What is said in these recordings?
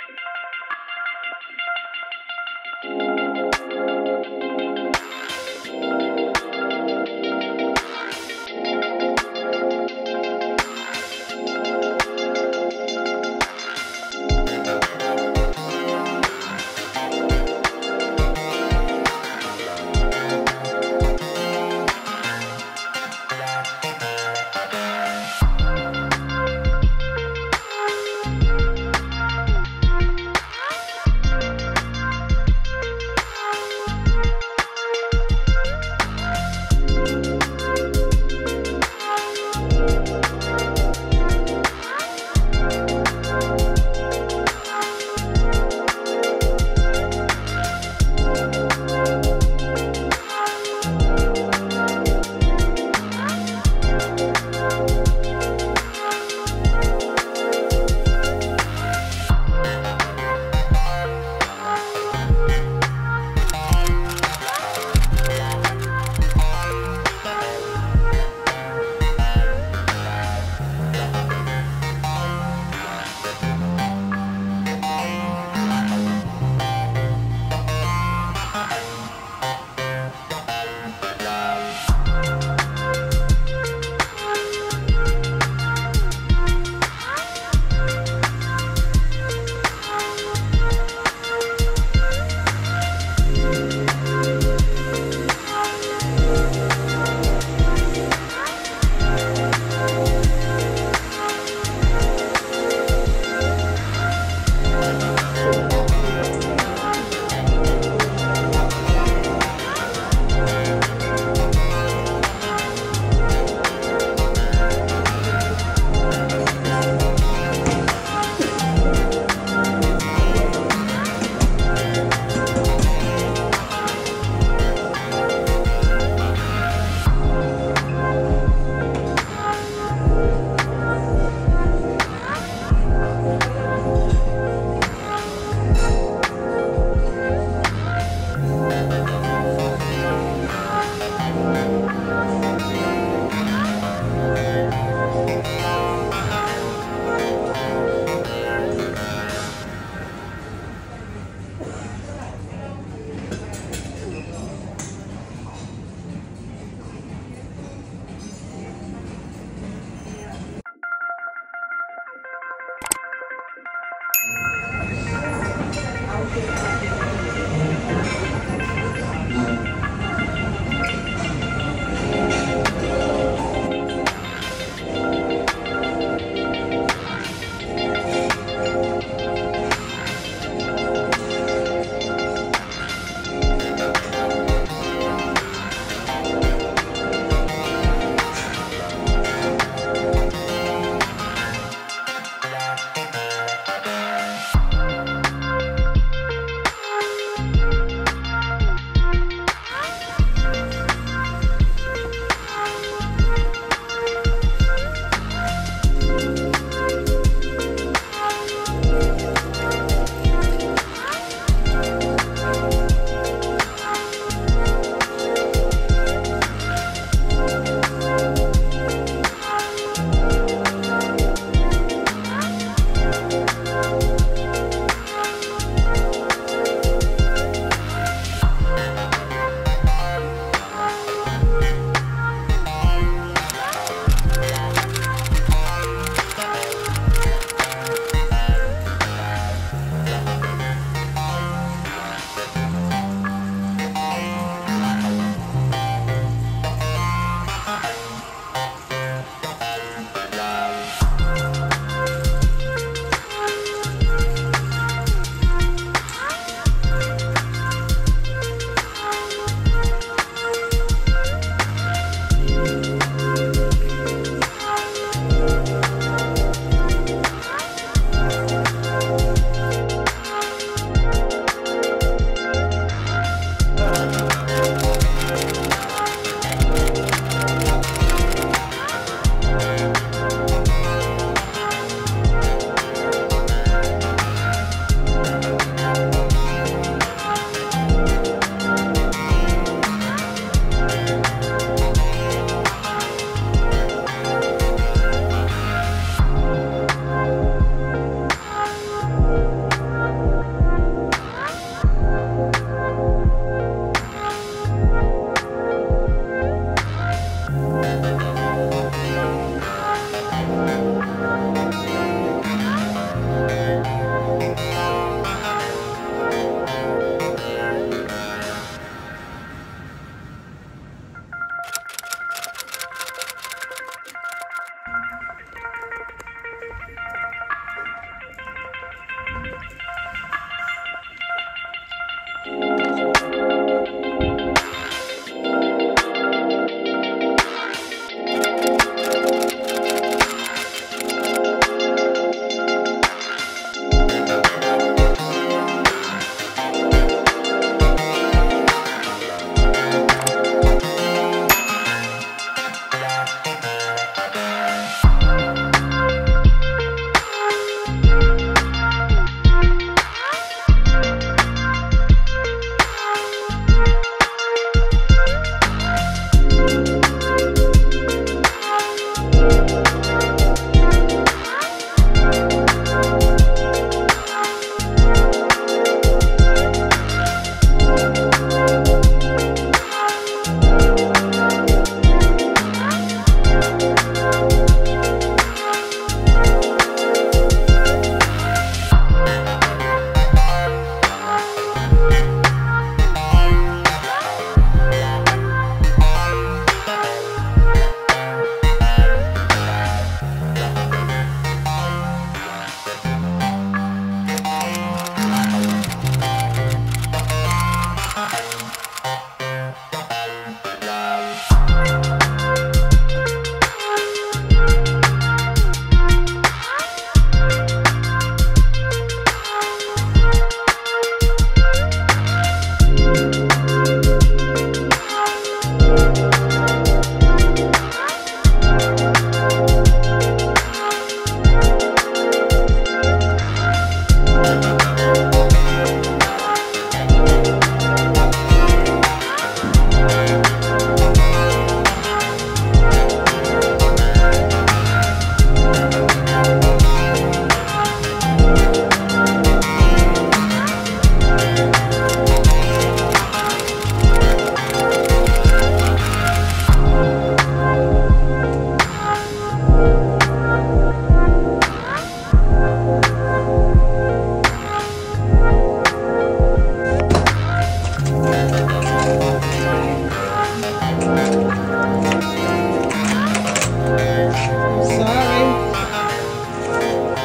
Institute.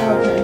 Okay.